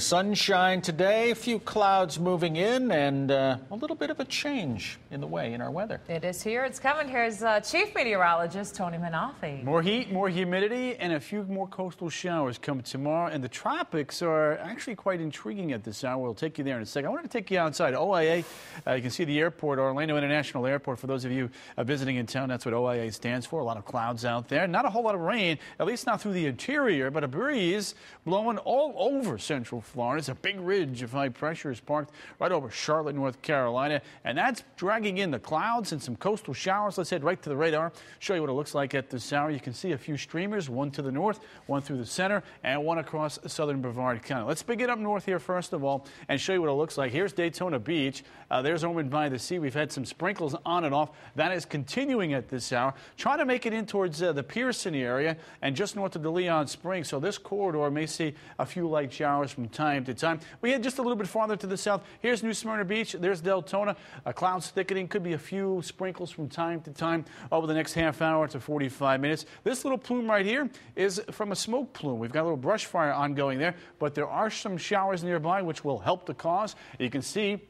Sunshine today, a few clouds moving in, and uh, a little bit of a change in the way in our weather. It is here. It's coming. Here's uh, Chief Meteorologist Tony Mainolfi. More heat, more humidity, and a few more coastal showers coming tomorrow. And the tropics are actually quite intriguing at this hour. We'll take you there in a second. I want to take you outside. OIA, uh, you can see the airport, Orlando International Airport. For those of you uh, visiting in town, that's what OIA stands for. A lot of clouds out there. Not a whole lot of rain, at least not through the interior, but a breeze blowing all over central Florida. It's a big ridge of high pressure is parked right over Charlotte, North Carolina, and that's dragging in the clouds and some coastal showers. Let's head right to the radar, show you what it looks like at this hour. You can see a few streamers, one to the north, one through the center, and one across southern Brevard County. Let's begin up north here first of all and show you what it looks like. Here's Daytona Beach. Uh, there's Ormond by the Sea. We've had some sprinkles on and off. That is continuing at this hour. Trying to make it in towards uh, the Pierson area and just north of De Leon Springs. So this corridor may see a few light showers from time to time. We head just a little bit farther to the south. Here's New Smyrna Beach. There's Deltona. Uh, clouds thickening. Could be a few sprinkles from time to time over the next half hour to 45 minutes. This little plume right here is from a smoke plume. We've got a little brush fire ongoing there, but there are some showers nearby which will help the cause. You can see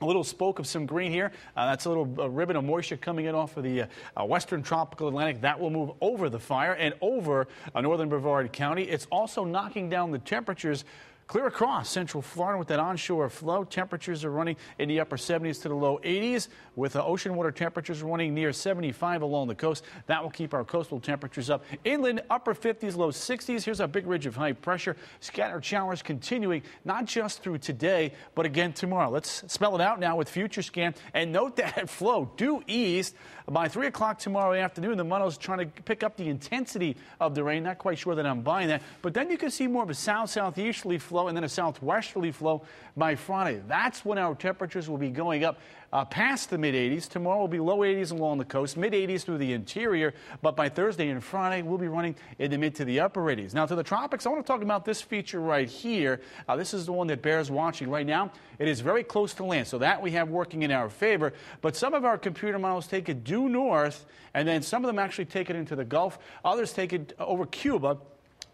a little spoke of some green here. Uh, that's a little ribbon of moisture coming in off of the uh, uh western tropical Atlantic. That will move over the fire and over uh, northern Brevard County. It's also knocking down the temperatures Clear across central Florida with that onshore flow. Temperatures are running in the upper 70s to the low 80s, with the ocean water temperatures running near 75 along the coast. That will keep our coastal temperatures up. Inland, upper 50s, low 60s. Here's a big ridge of high pressure. Scattered showers continuing, not just through today, but again tomorrow. Let's spell it out now with Future Scan. And note that flow due east by 3 o'clock tomorrow afternoon. The model's trying to pick up the intensity of the rain. Not quite sure that I'm buying that. But then you can see more of a south-southeasterly flow flow and then a southwesterly flow by Friday. That's when our temperatures will be going up uh, past the mid 80s. Tomorrow will be low 80s along the coast, mid 80s through the interior, but by Thursday and Friday, we'll be running in the mid to the upper 80s. Now, to the tropics, I want to talk about this feature right here. Uh, this is the one that bears watching right now. It is very close to land, so that we have working in our favor. But some of our computer models take it due north, and then some of them actually take it into the Gulf. Others take it over Cuba.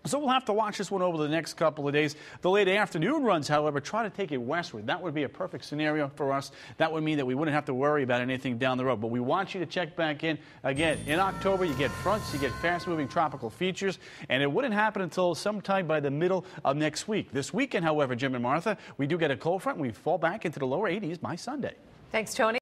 So we'll have to watch this one over the next couple of days. The late afternoon runs, however, try to take it westward. That would be a perfect scenario for us. That would mean that we wouldn't have to worry about anything down the road. But we want you to check back in. Again, in October, you get fronts, you get fast-moving tropical features, and it wouldn't happen until sometime by the middle of next week. This weekend, however, Jim and Martha, we do get a cold front. We fall back into the lower 80s by Sunday. Thanks, Tony.